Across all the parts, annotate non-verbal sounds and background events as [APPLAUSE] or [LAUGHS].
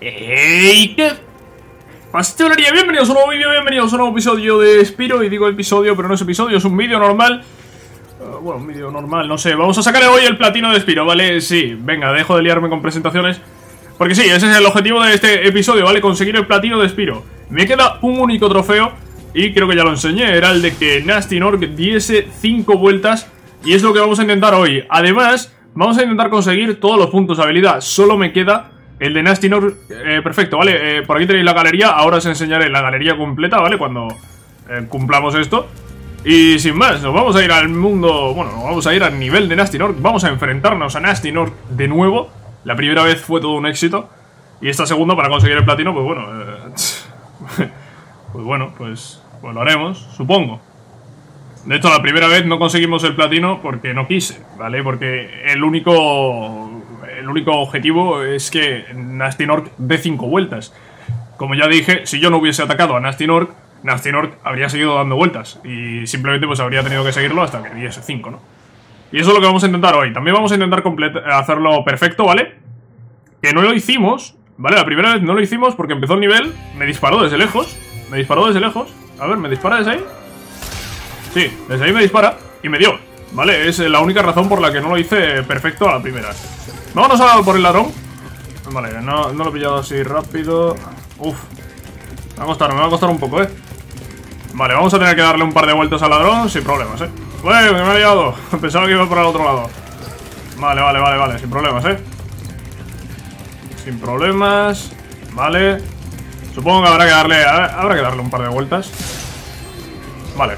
¡Ey! ¿Qué pastelería? Bienvenidos a un nuevo vídeo, bienvenidos a un nuevo episodio de Spiro Y digo episodio, pero no es episodio, es un vídeo normal uh, Bueno, un vídeo normal, no sé Vamos a sacar hoy el platino de Spiro, ¿vale? Sí, venga, dejo de liarme con presentaciones Porque sí, ese es el objetivo de este episodio, ¿vale? Conseguir el platino de Spiro Me queda un único trofeo Y creo que ya lo enseñé, era el de que Nasty Nork diese 5 vueltas Y es lo que vamos a intentar hoy Además, vamos a intentar conseguir todos los puntos de habilidad Solo me queda el de Nasty North, eh, perfecto, ¿vale? Eh, por aquí tenéis la galería, ahora os enseñaré la galería completa, ¿vale? Cuando eh, cumplamos esto. Y sin más, nos vamos a ir al mundo, bueno, nos vamos a ir al nivel de Nasty North, vamos a enfrentarnos a Nasty North de nuevo. La primera vez fue todo un éxito. Y esta segunda, para conseguir el platino, pues bueno, [LAUGHS] pues bueno, pues, pues lo haremos, supongo. De hecho, la primera vez no conseguimos el platino porque no quise, ¿vale? Porque el único el único objetivo es que Nasty Nork dé 5 vueltas. Como ya dije, si yo no hubiese atacado a Nasty Nork, Nasty Nork habría seguido dando vueltas. Y simplemente pues habría tenido que seguirlo hasta que diese 5, ¿no? Y eso es lo que vamos a intentar hoy. También vamos a intentar hacerlo perfecto, ¿vale? Que no lo hicimos, ¿vale? La primera vez no lo hicimos porque empezó el nivel, me disparó desde lejos. Me disparó desde lejos. A ver, ¿me dispara desde ahí? Sí, desde ahí me dispara y me dio. ¿Vale? Es la única razón por la que no lo hice perfecto a la primera. Vámonos a por el ladrón. Vale, no, lo he pillado así rápido. Uf. Me va a costar, me va a costar un poco, ¿eh? Vale, vamos a tener que darle un par de vueltas al ladrón sin problemas, ¿eh? ¡Uy, me he liado! [LAUGHS] Pensaba que iba por el otro lado. Vale, vale, vale, vale, sin problemas, ¿eh? Sin problemas. Vale. Supongo que habrá que darle, habrá que darle un par de vueltas. Vale.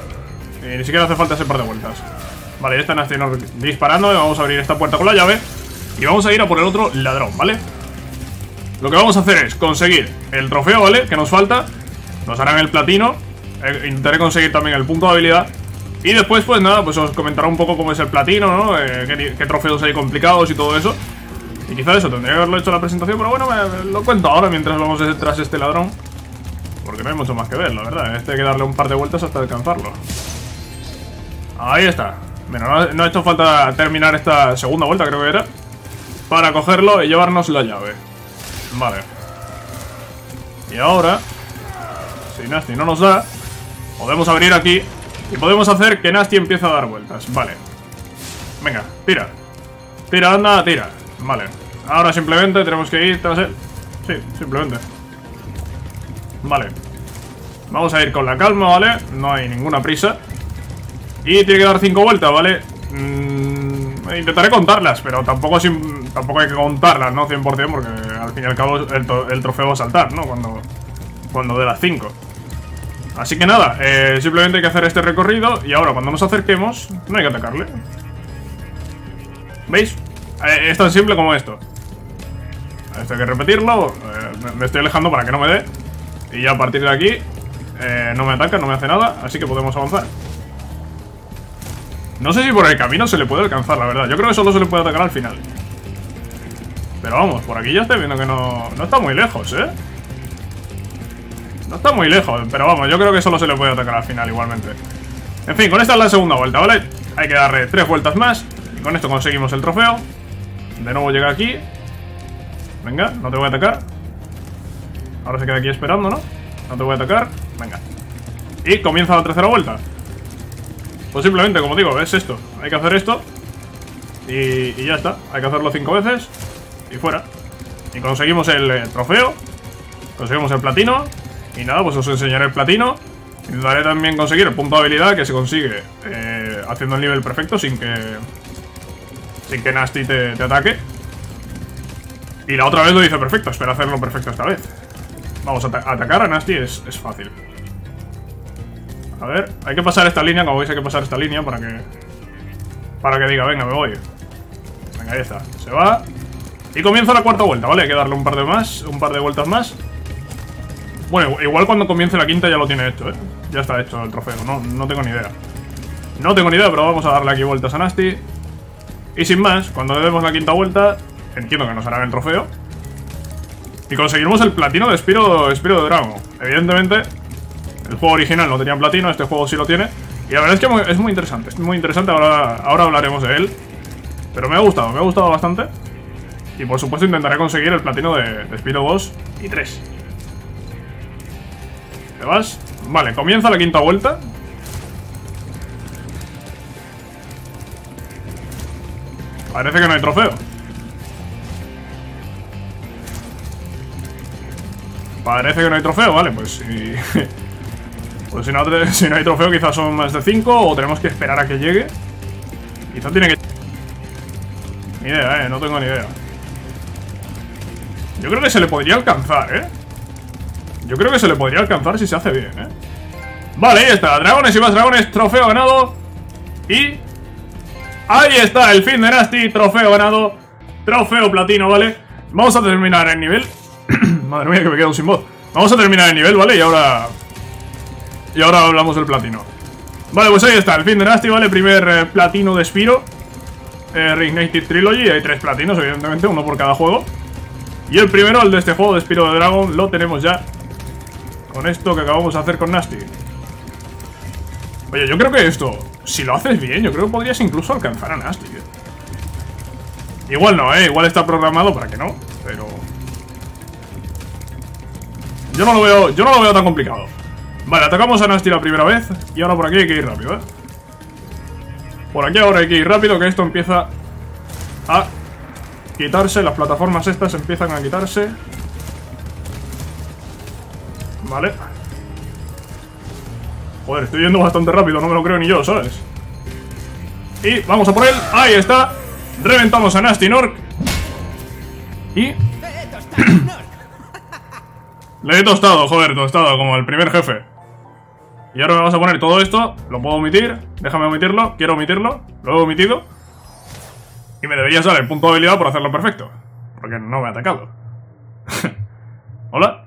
Y ni siquiera hace falta ese par de vueltas. Vale, ya están disparando. Vamos a abrir esta puerta con la llave. Y vamos a ir a por el otro ladrón, ¿vale? Lo que vamos a hacer es conseguir el trofeo, ¿vale? Que nos falta. Nos harán el platino. Eh, Intentaré conseguir también el punto de habilidad. Y después, pues nada, pues os comentaré un poco cómo es el platino, ¿no? Eh, qué, trofeos hay complicados y todo eso. Y quizá eso, tendría que haberlo hecho en la presentación Pero bueno, me, lo cuento ahora mientras vamos detrás de este ladrón. Porque no hay mucho más que ver, la verdad. Este hay que darle un par de vueltas hasta alcanzarlo. Ahí está. Bueno, no, no ha hecho falta terminar esta segunda vuelta, creo que era para cogerlo y llevarnos la llave. Vale. Y ahora, si Nasty no nos da, podemos abrir aquí y podemos hacer que Nasty empiece a dar vueltas. Vale. Venga, tira. Tira, anda, tira. Vale. Ahora simplemente tenemos que ir tras él. Sí, simplemente. Vale. Vamos a ir con la calma, ¿vale? No hay ninguna prisa. Y tiene que dar cinco vueltas, ¿vale? Mm, intentaré contarlas, pero tampoco sin tampoco hay que contarlas, ¿no? 100% porque al fin y al cabo el, trofeo va a saltar, ¿no? Cuando, cuando dé las 5. Así que nada, eh, simplemente hay que hacer este recorrido y ahora cuando nos acerquemos no hay que atacarle. ¿Veis? Eh, es tan simple como esto. Esto hay que repetirlo, eh, me estoy alejando para que no me dé. Y ya a partir de aquí no me ataca, no me hace nada, así que podemos avanzar. No sé si por el camino se le puede alcanzar, la verdad. Yo creo que solo se le puede atacar al final. Pero vamos, por aquí ya estoy viendo que no, no está muy lejos, ¿eh? No está muy lejos, pero vamos, yo creo que solo se le puede atacar al final igualmente. En fin, con esta es la segunda vuelta, ¿vale? Hay que darle tres vueltas más Y con esto conseguimos el trofeo. De nuevo llega aquí. Venga, no te voy a atacar. Ahora se queda aquí esperando, ¿no? No te voy a atacar, venga. Y comienza la tercera vuelta. Pues simplemente, como digo, es esto. Hay que hacer esto. Y, y ya está, hay que hacerlo cinco veces y fuera. Y conseguimos el, eh, trofeo, conseguimos el platino, y nada, pues os enseñaré el platino. Intentaré también conseguir el punto de habilidad que se consigue eh, haciendo el nivel perfecto sin que sin que Nasty te, ataque. Y la otra vez lo hice perfecto, espero hacerlo perfecto esta vez. Vamos a atacar a Nasty, es, es fácil. A ver, hay que pasar esta línea, como veis hay que pasar esta línea para que... Para que diga, venga, me voy. Venga, ahí está. Se va. Y comienza la cuarta vuelta, ¿vale? Hay que darle un par de más, un par de vueltas más. Bueno, igual cuando comience la quinta ya lo tiene hecho, ¿eh? Ya está hecho el trofeo, no, no tengo ni idea. No tengo ni idea, pero vamos a darle aquí vueltas a Nasty. Y sin más, cuando le demos la quinta vuelta Entiendo que nos harán el trofeo. Y conseguiremos el platino de Spiro, Spiro de Dragon Evidentemente El juego original no tenía platino, este juego sí lo tiene. Y la verdad es que es muy interesante Es muy interesante, ahora, ahora hablaremos de él. Pero me ha gustado, me ha gustado bastante Y por supuesto intentaré conseguir el platino de, de Spiro 2 y 3. ¿Te vas? Vale, comienza la quinta vuelta. Parece que no hay trofeo. Parece que no hay trofeo, vale, pues si... [LAUGHS] pues si no, hay trofeo quizás son más de 5 o tenemos que esperar a que llegue. Quizás tiene que... Ni idea, eh, no tengo ni idea. Yo creo que se le podría alcanzar, eh. Yo creo que se le podría alcanzar si se hace bien, eh. Vale, ahí está, dragones y más dragones, trofeo ganado. Y... Ahí está, el fin de Nasty, trofeo ganado. Trofeo platino, ¿vale? Vamos a terminar el nivel. [CLEARS THROAT] Madre mía, que me quedo sin voz. Vamos a terminar el nivel, ¿vale? Y ahora... Y ahora hablamos del platino. Vale, pues ahí está, el fin de Nasty, ¿vale? Primer eh, platino de Spiro. Eh, Reignited Trilogy. Hay tres platinos, evidentemente, uno por cada juego. Y el primero, el de este juego de Spiro de Dragon, lo tenemos ya. Con esto que acabamos de hacer con Nasty. Oye, yo creo que esto, si lo haces bien, yo creo que podrías incluso alcanzar a Nasty. Igual no, ¿eh? Igual está programado para que no, pero... Yo no lo veo, yo no lo veo tan complicado. Vale, atacamos a Nasty la primera vez y ahora por aquí hay que ir rápido, ¿eh? Por aquí ahora hay que ir rápido, que esto empieza a quitarse. Las plataformas estas empiezan a quitarse. Vale. Joder, estoy yendo bastante rápido, no me lo creo ni yo, ¿sabes? Y vamos a por él. Ahí está. Reventamos a Nasty Nork. Y... [CLEARS THROAT] Le he tostado, joder, tostado, como el primer jefe. Y ahora vamos a poner todo esto. Lo puedo omitir. Déjame omitirlo. Quiero omitirlo. Lo he omitido. Y me debería dar el punto de habilidad por hacerlo perfecto. Porque no me ha atacado. [LAUGHS] Hola.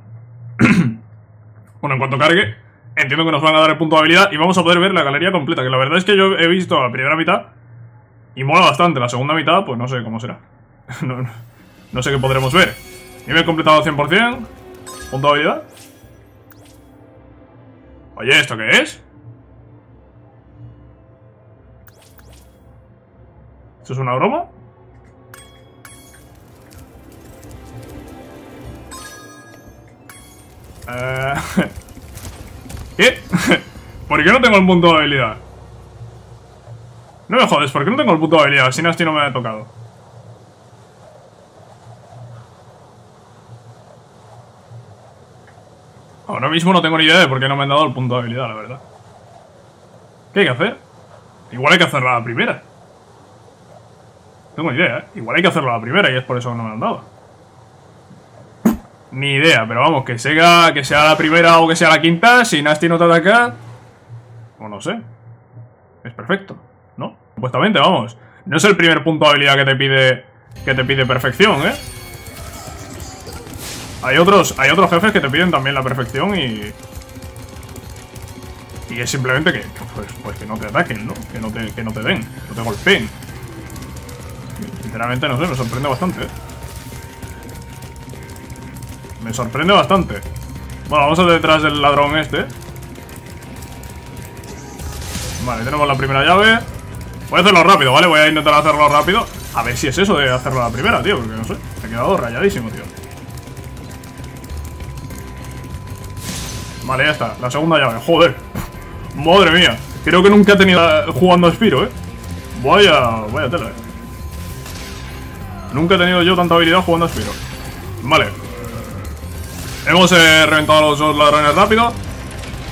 [CLEARS THROAT] bueno, en cuanto cargue, entiendo que nos van a dar el punto de habilidad y vamos a poder ver la galería completa. Que la verdad es que yo he visto la primera mitad y mola bastante. La segunda mitad, pues no sé cómo será. [LAUGHS] no, no sé qué podremos ver. Nivel completado al 100%. Punto de habilidad. Oye, ¿esto qué es? ¿Esto es una broma? Eh... [LAUGHS] ¿Qué? [LAUGHS] ¿Por qué no tengo el punto de habilidad? No me jodes, ¿por qué no tengo el punto de habilidad? Si Nasty no me ha tocado Ahora mismo no tengo ni idea de por qué no me han dado el punto de habilidad, la verdad ¿Qué hay que hacer? Igual hay que hacerlo a la primera tengo idea, ¿eh? Igual hay que hacerlo a la primera y es por eso que no me han dado. Ni idea, pero vamos, que sea, que sea la primera o que sea la quinta, si Nasty no te ataca... O no sé. Es perfecto, ¿no? Supuestamente, vamos. No es el primer punto de habilidad que te pide que te pide perfección, ¿eh? Hay otros, hay otros jefes que te piden también la perfección y... Y es simplemente que, pues, pues, que no te ataquen, ¿no? Que no te, que no te den, no te golpeen. Sinceramente, no sé, me sorprende bastante. ¿eh? Me sorprende bastante. Bueno, vamos a detrás del ladrón este. Vale, tenemos la primera llave. Voy a hacerlo rápido, ¿vale? Voy a intentar hacerlo rápido. A ver si es eso de hacerlo la primera, tío. Porque no sé, me he quedado rayadísimo, tío. Vale, ya está. La segunda llave. Joder. Madre mía. Creo que nunca he tenido jugando a Spiro, ¿eh? Vaya, vaya tela, ¿eh? Nunca he tenido yo tanta habilidad jugando a Spiro. Vale. Hemos eh, reventado a los dos ladrones rápido.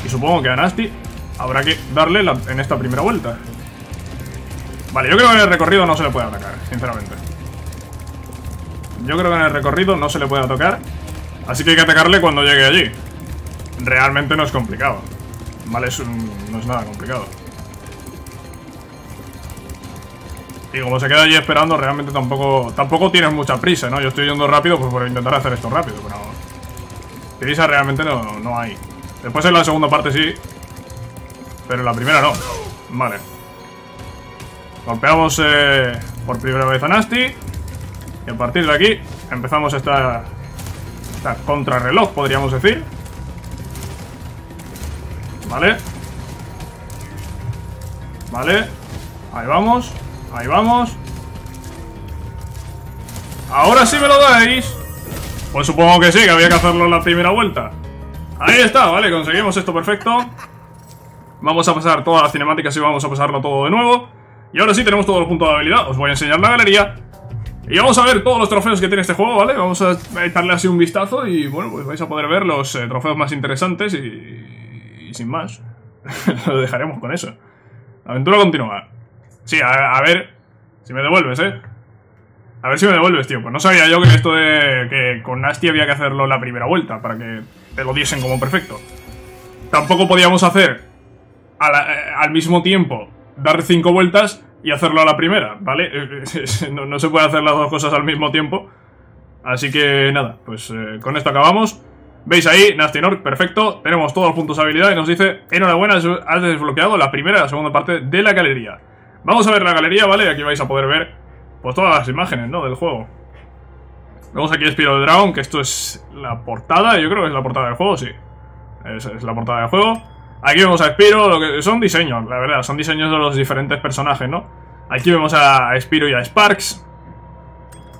Y supongo que a Nasty habrá que darle en esta primera vuelta. Vale, yo creo que en el recorrido no se le puede atacar, sinceramente. Yo creo que en el recorrido no se le puede atacar. Así que hay que atacarle cuando llegue allí. Realmente no es complicado. Vale, no es nada complicado. Y como se queda allí esperando, realmente tampoco tampoco tienes mucha prisa, ¿no? Yo estoy yendo rápido pues por intentar hacer esto rápido, pero... Prisa realmente no, no hay. Después en la segunda parte sí. Pero en la primera no. Vale. Golpeamos eh, por primera vez a Nasty. Y a partir de aquí empezamos esta, esta contrarreloj, podríamos decir. Vale. Vale. Ahí vamos. Ahí vamos. ¿Ahora sí me lo dais? Pues supongo que sí, que había que hacerlo en la primera vuelta. Ahí está, vale, conseguimos esto perfecto. Vamos a pasar todas las cinemáticas y vamos a pasarlo todo de nuevo. Y ahora sí tenemos todos los puntos de habilidad. Os voy a enseñar la galería. Y vamos a ver todos los trofeos que tiene este juego, ¿vale? Vamos a echarle así un vistazo y bueno, pues vais a poder ver los eh, trofeos más interesantes y, sin más. [LAUGHS] Lo dejaremos con eso. Aventura continúa. Sí, a, ver si me devuelves, ¿eh? A ver si me devuelves, tío. Pues no sabía yo que esto de que con Nasty había que hacerlo la primera vuelta para que te lo diesen como perfecto. Tampoco podíamos hacer eh, al mismo tiempo dar cinco vueltas y hacerlo a la primera, ¿vale? [LAUGHS] no, se puede hacer las dos cosas al mismo tiempo. Así que nada, pues eh, con esto acabamos. ¿Veis ahí? Nasty Nork, perfecto. Tenemos todos los puntos de habilidad y nos dice Enhorabuena, has desbloqueado la primera y la segunda parte de la galería. Vamos a ver la galería, ¿vale? Aquí vais a poder ver pues todas las imágenes, ¿no? Del juego. Vemos aquí Espiro de Dragon, que esto es la portada, yo creo que es la portada del juego, sí. Es, la portada del juego. Aquí vemos a Spiro, lo que son diseños, la verdad, son diseños de los diferentes personajes, ¿no? Aquí vemos a Spiro y a Sparks.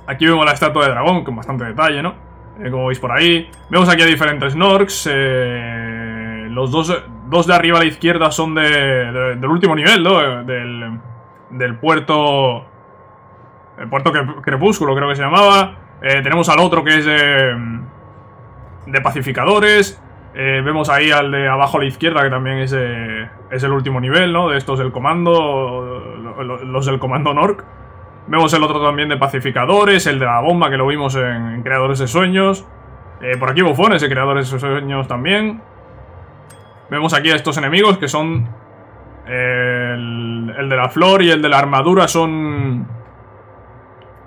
Aquí vemos la estatua de dragón, con bastante detalle, ¿no? Eh, como veis por ahí. Vemos aquí a diferentes Norks. Eh, los dos, dos de arriba a la izquierda son de, del último nivel, ¿no? Del, del puerto... El puerto Crepúsculo, creo que se llamaba. Eh, tenemos al otro que es de... De pacificadores. Eh, vemos ahí al de abajo a la izquierda, que también es, es el último nivel, ¿no? De estos del comando, los del comando Nork. Vemos el otro también de pacificadores, el de la bomba que lo vimos en, Creadores de Sueños. Eh, por aquí bufones de Creadores de Sueños también. Vemos aquí a estos enemigos que son... el, de la flor y el de la armadura son...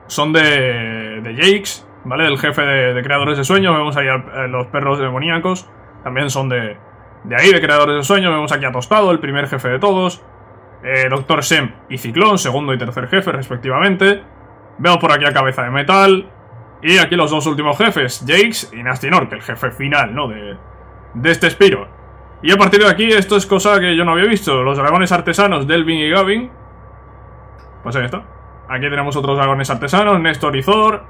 Son de, de Jakes, ¿vale? El jefe de, Creadores de Sueños. Vemos ahí a los perros demoníacos. También son de, de ahí, de Creadores de Sueños. Vemos aquí a Tostado, el primer jefe de todos. Eh, Doctor Sem y Ciclón, segundo y tercer jefe, respectivamente. Vemos por aquí a Cabeza de Metal. Y aquí los dos últimos jefes, Jakes y Nasty Nork, el jefe final, ¿no? De, de este Spiro. Y a partir de aquí, esto es cosa que yo no había visto. Los dragones artesanos, Delvin y Gavin. Pues ahí está. Aquí tenemos otros dragones artesanos, Néstor y Thor.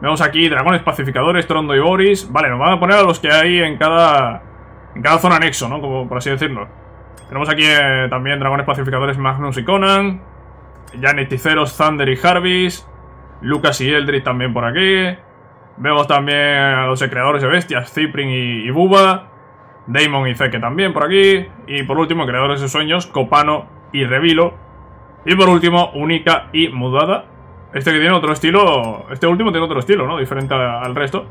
Vemos aquí dragones pacificadores, Trondo y Boris. Vale, nos van a poner a los que hay en cada, en cada zona anexo, ¿no? Como por así decirlo. Tenemos aquí eh, también dragones pacificadores Magnus y Conan. Janet Ticeros, Thunder y Jarvis. Lucas y Eldritch también por aquí. Vemos también a los creadores de bestias, Ciprin y, y Buba. Damon y Zeke también por aquí. Y por último, creadores de sueños, Copano y Revilo. Y por último, Única y Mudada. Este que tiene otro estilo... Este último tiene otro estilo, ¿no? Diferente al resto.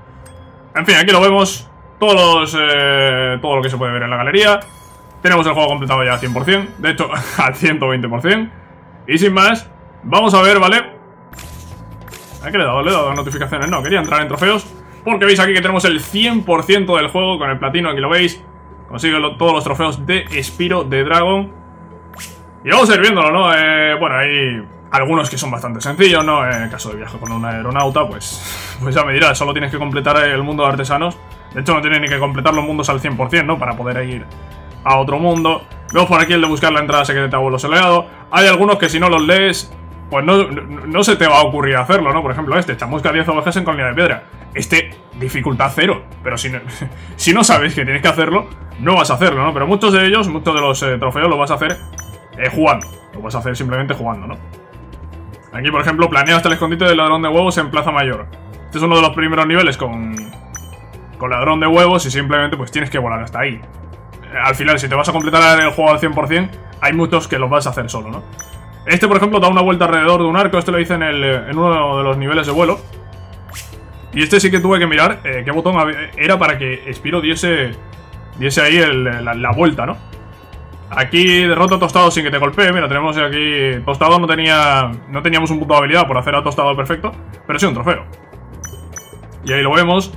En fin, aquí lo vemos. Todos eh, todo lo que se puede ver en la galería. Tenemos el juego completado ya al 100%. De hecho, [LAUGHS] al 120%. Y sin más, vamos a ver, ¿vale? ¿A qué le he dado? Le he dado notificaciones. No, quería entrar en trofeos. Porque veis aquí que tenemos el 100% del juego con el platino. Aquí lo veis. Consigue todos los trofeos de Spiro de Dragon. Y vamos a ir viéndolo, ¿no? Eh, bueno, ahí algunos que son bastante sencillos, ¿no? En el caso de viaje con un aeronauta, pues, [LAUGHS] pues ya me dirás, solo tienes que completar el mundo de artesanos. De hecho, no tienes ni que completar los mundos al 100%, ¿no? Para poder ir a otro mundo. Vemos por aquí el de buscar la entrada secreta a vuelo soleado. Hay algunos que si no los lees, pues no, no, se te va a ocurrir hacerlo, ¿no? Por ejemplo este, chamusca 10 ovejas en colina de piedra. Este, dificultad cero. Pero si no, [LAUGHS] si no sabes que tienes que hacerlo, no vas a hacerlo, ¿no? Pero muchos de ellos, muchos de los eh, trofeos los vas a hacer eh, jugando. Lo vas a hacer simplemente jugando, ¿no? Aquí, por ejemplo, planea hasta el escondite del ladrón de huevos en Plaza Mayor. Este es uno de los primeros niveles con, con ladrón de huevos y simplemente pues tienes que volar hasta ahí. Eh, al final, si te vas a completar el juego al 100%, hay muchos que los vas a hacer solo, ¿no? Este, por ejemplo, da una vuelta alrededor de un arco. Este lo hice en, uno de los niveles de vuelo. Y este sí que tuve que mirar eh, qué botón era para que Spiro diese, diese ahí la vuelta, ¿no? Aquí derrota a Tostado sin que te golpee. Mira, tenemos aquí... Tostado no tenía... No teníamos un punto de habilidad por hacer a Tostado perfecto. Pero sí un trofeo. Y ahí lo vemos.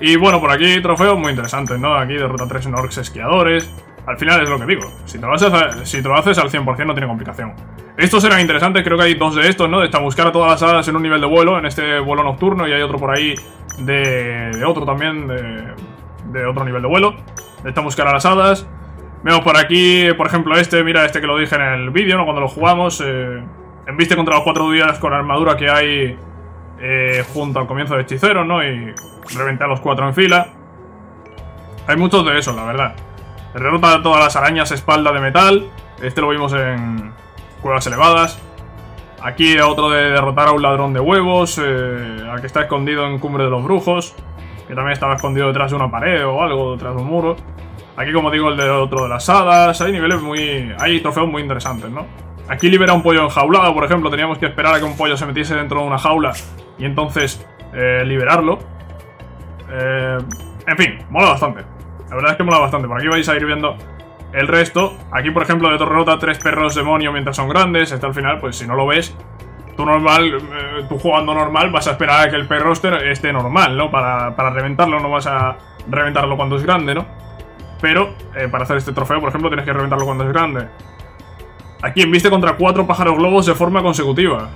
Y bueno, por aquí trofeos muy interesantes, ¿no? Aquí derrota a tres Norks esquiadores. Al final es lo que digo. Si te lo haces, al 100% no tiene complicación. Estos eran interesantes, creo que hay dos de estos, ¿no? De buscar a todas las hadas en un nivel de vuelo, en este vuelo nocturno. Y hay otro por ahí de, de otro también, de, otro nivel de vuelo. De buscar a las hadas. Vemos por aquí, por ejemplo, este, mira, este que lo dije en el vídeo, ¿no? Cuando lo jugamos, eh, en viste contra los cuatro días con armadura que hay eh, junto al comienzo de hechicero, ¿no? Y reventé a los cuatro en fila. Hay muchos de esos, la verdad. Derrota todas las arañas espalda de metal. Este lo vimos en cuevas elevadas. Aquí otro de derrotar a un ladrón de huevos, eh, al que está escondido en Cumbre de los Brujos, que también estaba escondido detrás de una pared o algo, detrás de un muro. Aquí, como digo, el de otro de las hadas. Hay niveles muy... hay trofeos muy interesantes, ¿no? Aquí libera un pollo enjaulado, por ejemplo. Teníamos que esperar a que un pollo se metiese dentro de una jaula y entonces eh, liberarlo. Eh, en fin, mola bastante. La verdad es que mola bastante. Por aquí vais a ir viendo el resto. Aquí, por ejemplo, de Torrota, tres perros demonio mientras son grandes. Este al final, pues si no lo ves, tú normal, eh, tú jugando normal, vas a esperar a que el perro esté, normal, ¿no? Para, para reventarlo, no vas a reventarlo cuando es grande, ¿no? Pero eh, para hacer este trofeo, por ejemplo, tienes que reventarlo cuando es grande. Aquí enviste contra cuatro pájaros globos de forma consecutiva.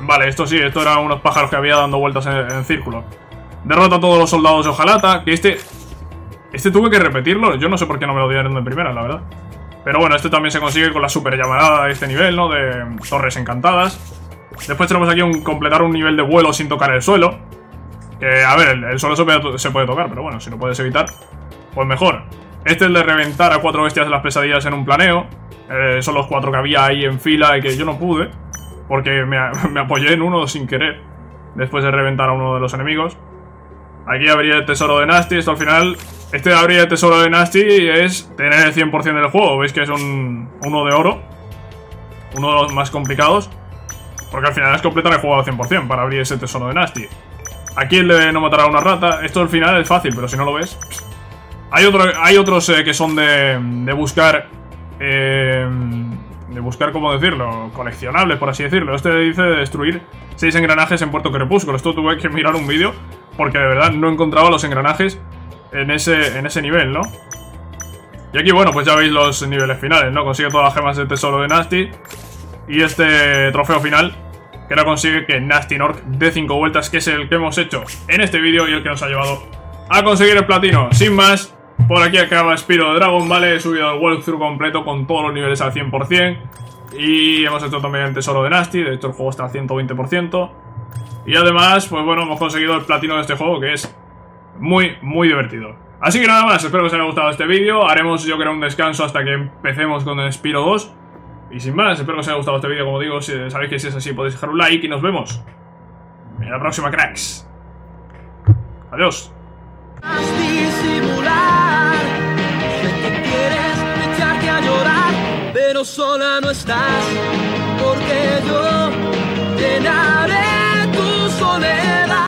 Vale, esto sí, esto eran unos pájaros que había dando vueltas en, círculo. Derrota a todos los soldados de hojalata, que este... Este tuve que repetirlo, yo no sé por qué no me lo dieron de primera, la verdad. Pero bueno, este también se consigue con la super llamarada de este nivel, ¿no? De torres encantadas. Después tenemos aquí un completar un nivel de vuelo sin tocar el suelo. Que, a ver, el, suelo se puede tocar, pero bueno, si lo puedes evitar, pues mejor. Este es el de reventar a cuatro bestias de las pesadillas en un planeo. Eh, son los cuatro que había ahí en fila y que yo no pude. Porque me, [LAUGHS] apoyé en uno sin querer. Después de reventar a uno de los enemigos. Aquí habría el tesoro de Nasty. Esto al final... Este habría el tesoro de Nasty es tener el 100% del juego. Veis que es un, uno de oro. Uno de los más complicados. Porque al final es completar el juego al 100% para abrir ese tesoro de Nasty. Aquí el de no matar a una rata. Esto al final es fácil, pero si no lo ves... Hay, otro, hay otros eh, que son de, de buscar... Eh, de buscar, ¿cómo decirlo? Coleccionables, por así decirlo. Este dice de destruir seis engranajes en Puerto Crepúsculo. Esto tuve que mirar un vídeo porque de verdad no encontraba los engranajes en ese, en ese nivel, ¿no? Y aquí, bueno, pues ya veis los niveles finales, ¿no? Consigue todas las gemas de tesoro de Nasty. Y este trofeo final, que ahora consigue que Nasty Nork dé 5 vueltas, que es el que hemos hecho en este vídeo y el que nos ha llevado a conseguir el platino. Sin más, por aquí acaba Spiro de Dragon, ¿vale? He subido el walkthrough completo con todos los niveles al 100%. Y hemos hecho también el tesoro de Nasty, de hecho el juego está al 120%. Y además, pues bueno, hemos conseguido el platino de este juego, que es muy, muy divertido. Así que nada más, espero que os haya gustado este vídeo. Haremos, yo creo, un descanso hasta que empecemos con el Spiro 2. Y sin más, espero que os haya gustado este vídeo, como digo, si sabéis que si es así podéis dejar un like y nos vemos en la próxima, cracks. Adiós.